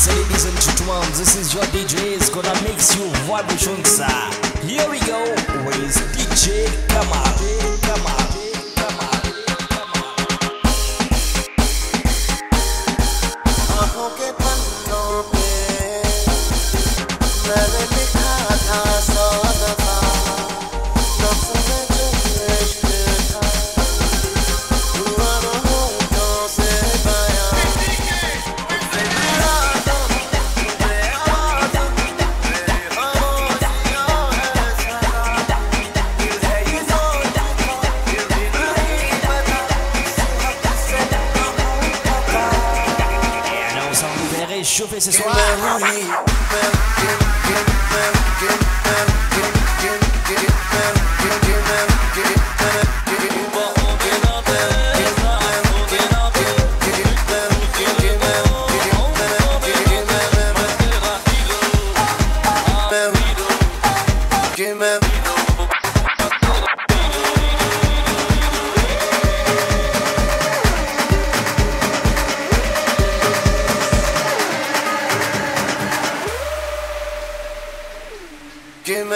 Yes, ladies and gentlemen, this is your DJ. It's gonna make you vibe Here we go with DJ Kamal. Kamal. shoe faces why. Give me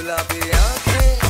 Pull up be okay.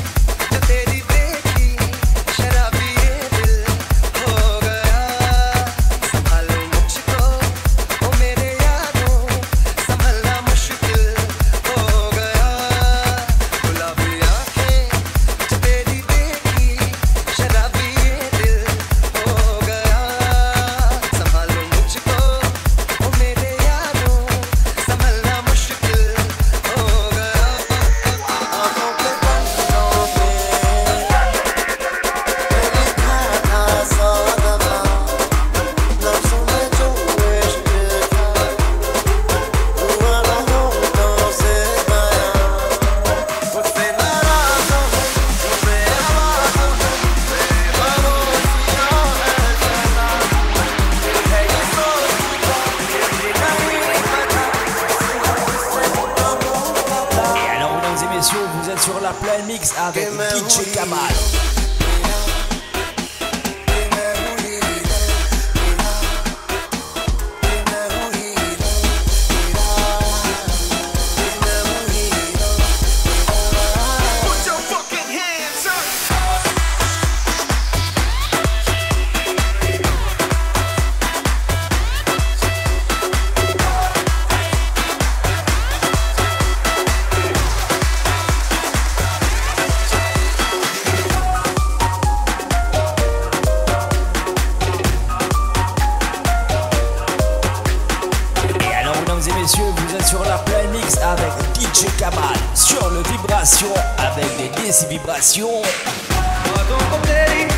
mix avec DJ Kamal. avec DJ Kamal sur le vibration avec des décivibrations. vibrations.